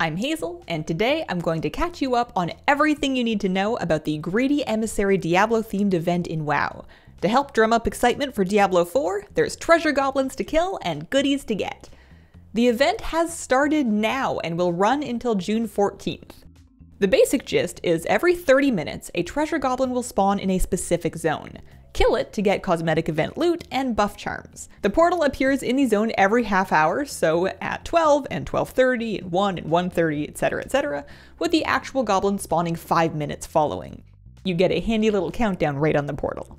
I'm Hazel, and today I'm going to catch you up on everything you need to know about the Greedy Emissary Diablo themed event in WoW. To help drum up excitement for Diablo 4, there's treasure goblins to kill and goodies to get. The event has started now and will run until June 14th. The basic gist is every 30 minutes, a treasure goblin will spawn in a specific zone. Kill it to get cosmetic event loot and buff charms. The portal appears in the zone every half hour, so at 12 and 12.30 and 1 and 1.30, etc, etc, with the actual goblin spawning 5 minutes following. You get a handy little countdown right on the portal.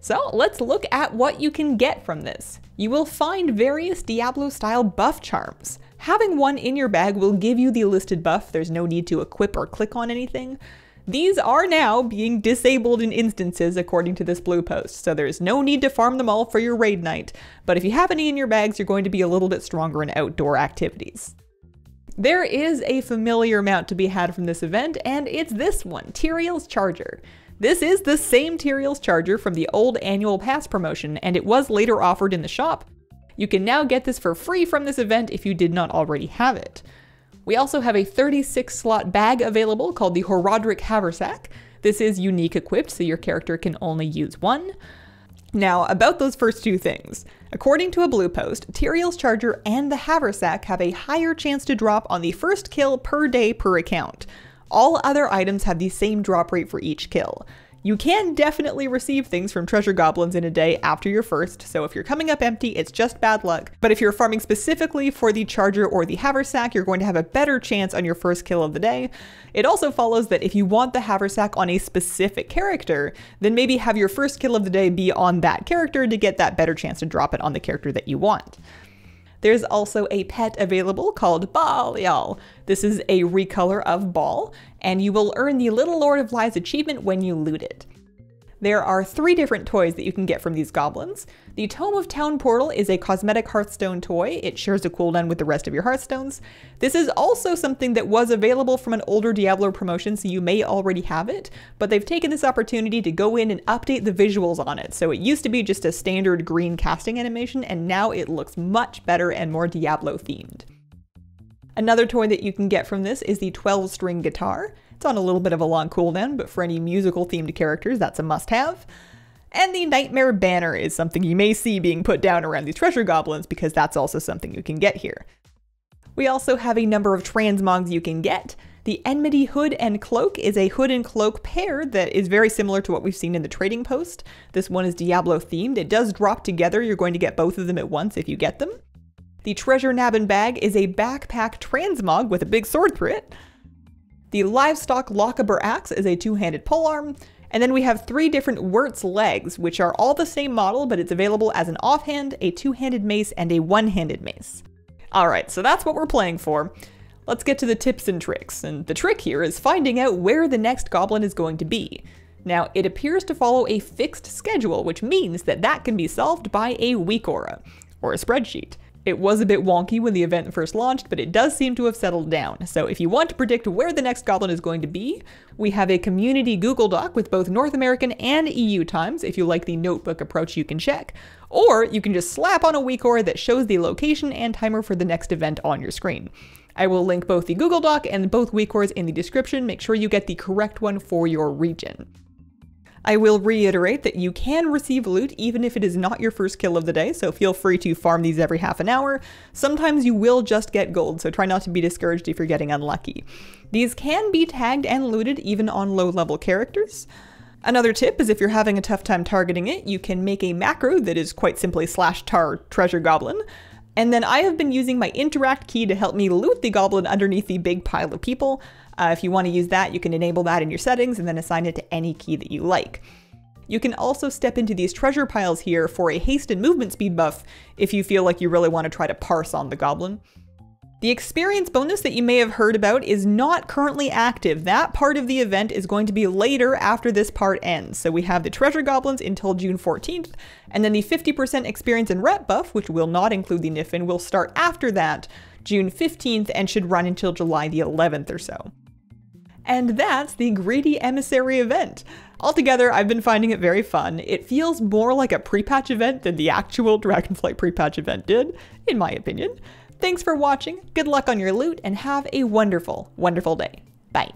So let's look at what you can get from this. You will find various Diablo-style buff charms. Having one in your bag will give you the listed buff, there's no need to equip or click on anything. These are now being disabled in instances according to this blue post, so there's no need to farm them all for your raid night, but if you have any in your bags, you're going to be a little bit stronger in outdoor activities. There is a familiar mount to be had from this event, and it's this one, Tyrael's Charger. This is the same Tyrael's Charger from the old annual pass promotion, and it was later offered in the shop. You can now get this for free from this event if you did not already have it. We also have a 36 slot bag available called the Horadric Haversack. This is unique equipped, so your character can only use one. Now, about those first two things. According to a blue post, Tyrael's Charger and the Haversack have a higher chance to drop on the first kill per day per account. All other items have the same drop rate for each kill. You can definitely receive things from treasure goblins in a day after your first, so if you're coming up empty, it's just bad luck. But if you're farming specifically for the charger or the haversack, you're going to have a better chance on your first kill of the day. It also follows that if you want the haversack on a specific character, then maybe have your first kill of the day be on that character to get that better chance to drop it on the character that you want. There's also a pet available called Baa'lial. This is a recolor of Baa'l, and you will earn the Little Lord of Lies achievement when you loot it. There are three different toys that you can get from these goblins. The Tome of Town Portal is a cosmetic Hearthstone toy. It shares a cooldown with the rest of your Hearthstones. This is also something that was available from an older Diablo promotion, so you may already have it, but they've taken this opportunity to go in and update the visuals on it. So it used to be just a standard green casting animation, and now it looks much better and more Diablo themed. Another toy that you can get from this is the 12 string guitar. It's on a little bit of a long cooldown, but for any musical themed characters, that's a must have. And the Nightmare Banner is something you may see being put down around these treasure goblins because that's also something you can get here. We also have a number of transmogs you can get. The Enmity Hood and Cloak is a hood and cloak pair that is very similar to what we've seen in the trading post. This one is Diablo themed. It does drop together. You're going to get both of them at once if you get them. The Treasure Nabbin bag is a backpack transmog with a big sword through it. The Livestock Lochaber axe is a two-handed polearm. And then we have three different Wirt's legs, which are all the same model, but it's available as an offhand, a two-handed mace, and a one-handed mace. Alright, so that's what we're playing for. Let's get to the tips and tricks, and the trick here is finding out where the next goblin is going to be. Now, it appears to follow a fixed schedule, which means that that can be solved by a WeakAura, or a spreadsheet. It was a bit wonky when the event first launched, but it does seem to have settled down. So if you want to predict where the next goblin is going to be, we have a community Google Doc with both North American and EU times. If you like the notebook approach, you can check. Or you can just slap on a aura that shows the location and timer for the next event on your screen. I will link both the Google Doc and both auras in the description. Make sure you get the correct one for your region. I will reiterate that you can receive loot even if it is not your first kill of the day, so feel free to farm these every half an hour. Sometimes you will just get gold, so try not to be discouraged if you're getting unlucky. These can be tagged and looted even on low level characters. Another tip is if you're having a tough time targeting it, you can make a macro that is quite simply slash tar treasure goblin. And then I have been using my interact key to help me loot the goblin underneath the big pile of people. Uh, if you want to use that, you can enable that in your settings and then assign it to any key that you like. You can also step into these treasure piles here for a haste and movement speed buff if you feel like you really want to try to parse on the goblin. The experience bonus that you may have heard about is not currently active. That part of the event is going to be later after this part ends. So we have the treasure goblins until June 14th, and then the 50% experience and rep buff, which will not include the Niffen, will start after that, June 15th, and should run until July the 11th or so. And that's the Greedy Emissary event. Altogether, I've been finding it very fun. It feels more like a pre-patch event than the actual Dragonflight pre-patch event did, in my opinion. Thanks for watching, good luck on your loot, and have a wonderful, wonderful day. Bye.